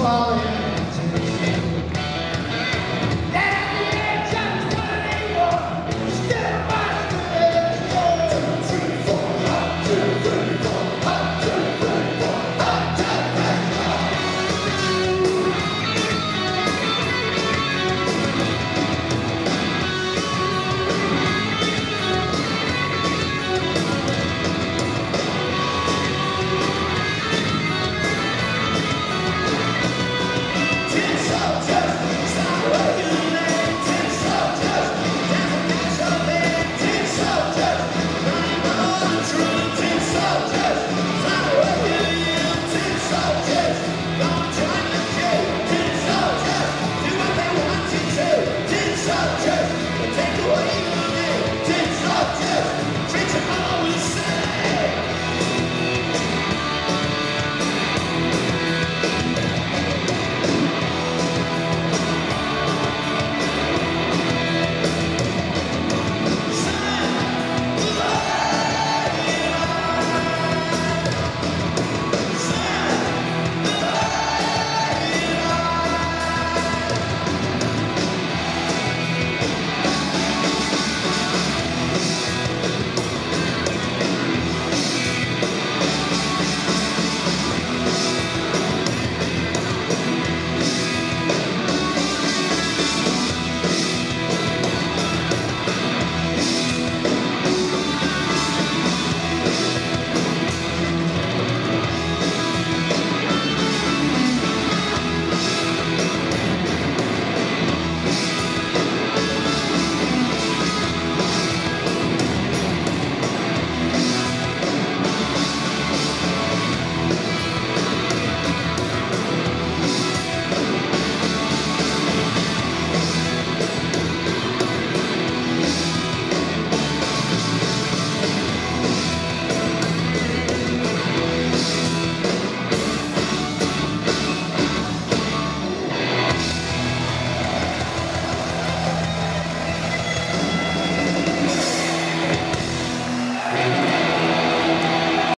follow him.